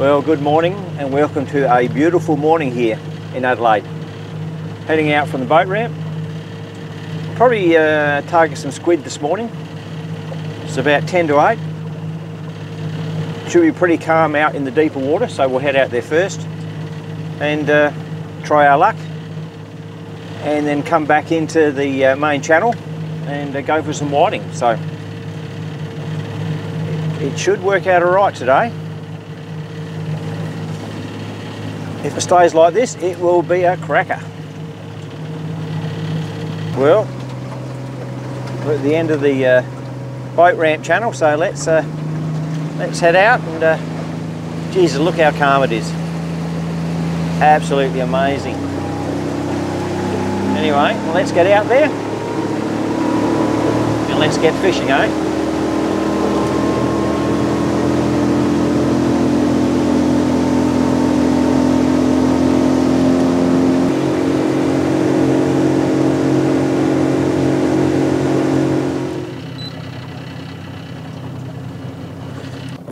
Well, good morning and welcome to a beautiful morning here in Adelaide. Heading out from the boat ramp. Probably uh, target some squid this morning. It's about 10 to 8. Should be pretty calm out in the deeper water, so we'll head out there first and uh, try our luck and then come back into the uh, main channel and uh, go for some whiting. So it should work out all right today. If it stays like this, it will be a cracker. Well, we're at the end of the uh, boat ramp channel, so let's uh, let's head out and uh, Jesus, look how calm it is. Absolutely amazing. Anyway, let's get out there and let's get fishing, eh?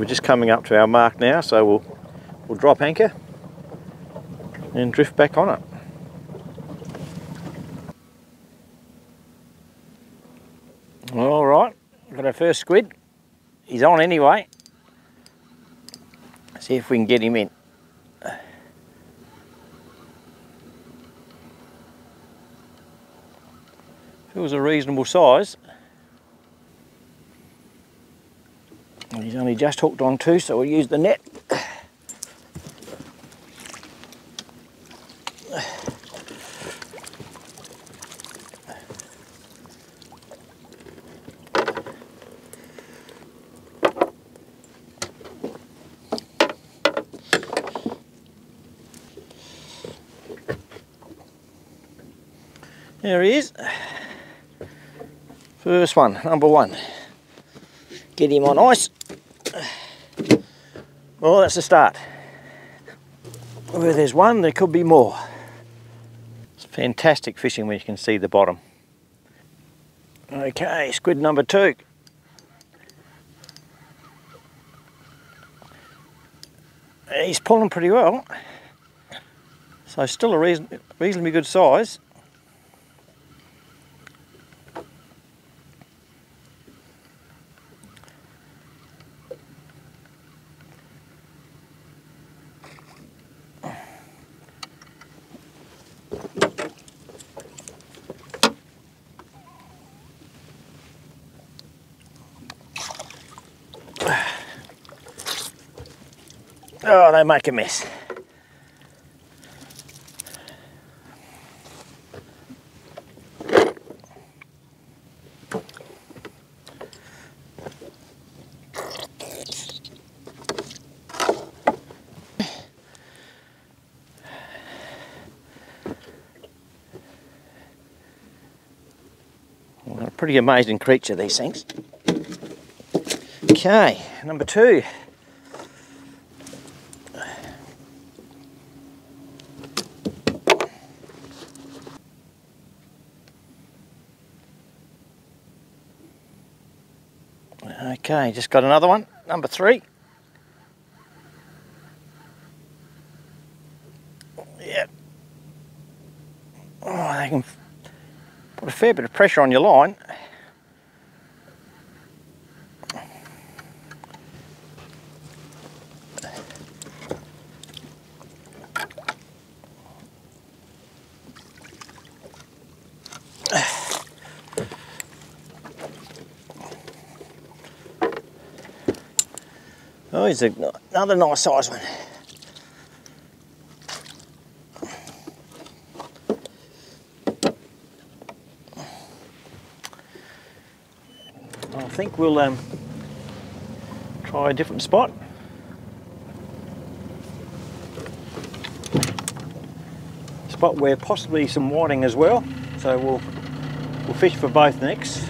Just coming up to our mark now, so we'll we'll drop anchor and drift back on it. All right, got our first squid. He's on anyway. See if we can get him in. If it was a reasonable size, And he's only just hooked on two, so we'll use the net. There he is. First one, number one. Get him on ice. Oh, well, that's a start. Where there's one, there could be more. It's fantastic fishing when you can see the bottom. Okay, squid number two. He's pulling pretty well. So still a reason, reasonably good size. Oh, they make a mess. A pretty amazing creature, these things. Okay, number two. Okay, just got another one, number three. Yep. Oh, they can put a fair bit of pressure on your line. Oh, he's a, another nice size one. I think we'll um, try a different spot. Spot where possibly some whiting as well. So we'll we'll fish for both next.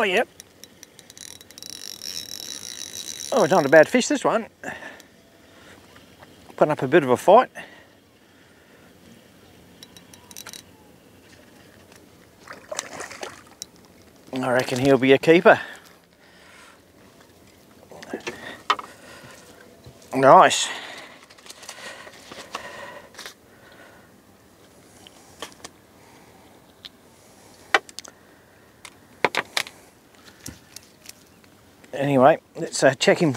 Oh, yep. Oh, it's not a bad fish, this one. Putting up a bit of a fight. I reckon he'll be a keeper. Nice. Anyway, let's uh, check him.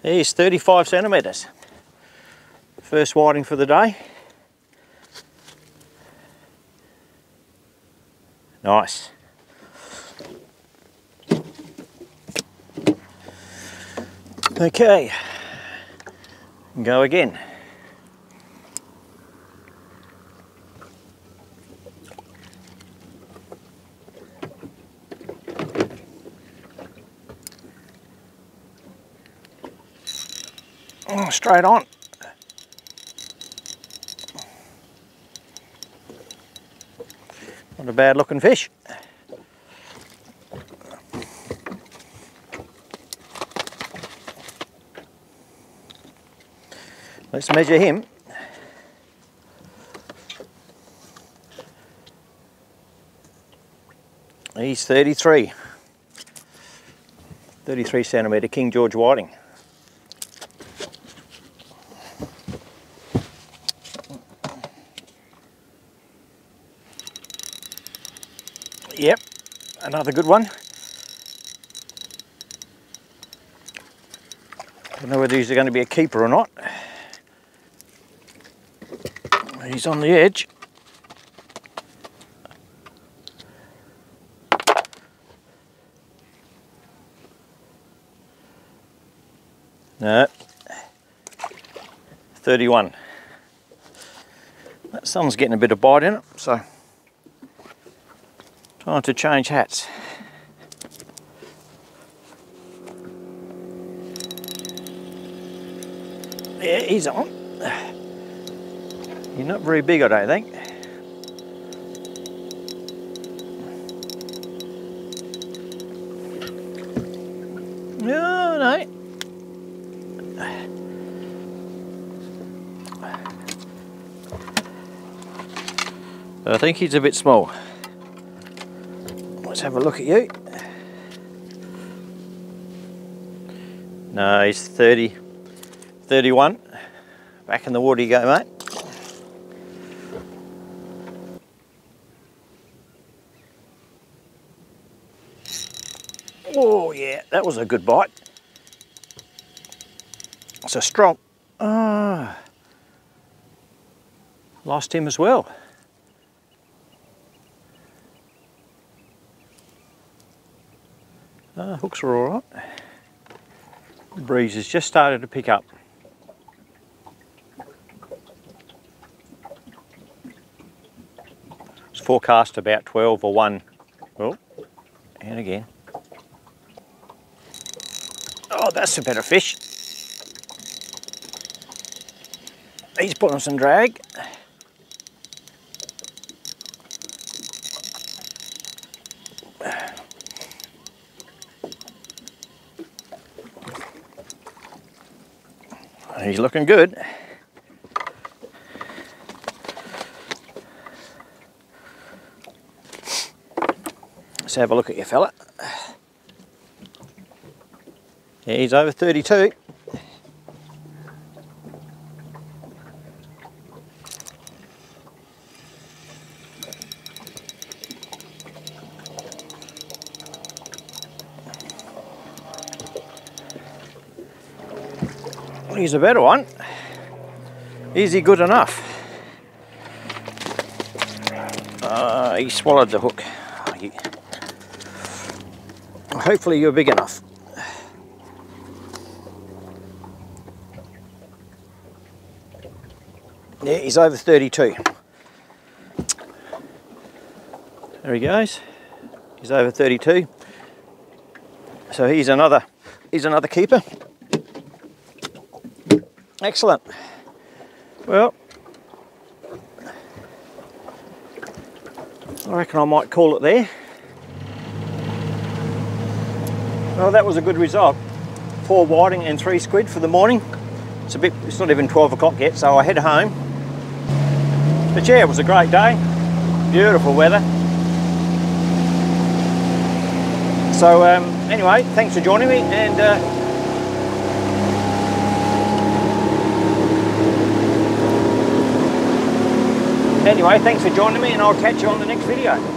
He's 35 centimetres. First whiting for the day. Nice. Okay, go again. Mm, straight on. Not a bad looking fish. Let's measure him. He's 33. 33 centimetre King George Whiting. Yep, another good one. Don't know whether he's going to be a keeper or not. He's on the edge. No. 31. That sun's getting a bit of bite in it, so time to change hats. Yeah, he's on. You're not very big, I don't think. No, no. I think he's a bit small. Have a look at you. No, he's 30, 31. Back in the water you go, mate. Oh yeah, that was a good bite. It's a strong. Ah, lost him as well. Hooks are all right. The breeze has just started to pick up. It's forecast about 12 or 1. Oh, and again. Oh, that's a better fish. He's putting on some drag. He's looking good. Let's have a look at your fella. Yeah, he's over 32. He's a better one. Is he good enough? Uh, he swallowed the hook. Hopefully you're big enough. Yeah, he's over 32. There he goes. He's over 32. So he's another he's another keeper. Excellent. Well, I reckon I might call it there. Well, that was a good result. Four whiting and three squid for the morning. It's a bit, it's not even 12 o'clock yet, so I head home. But yeah, it was a great day. Beautiful weather. So um, anyway, thanks for joining me and uh, anyway, thanks for joining me and I'll catch you on the next video.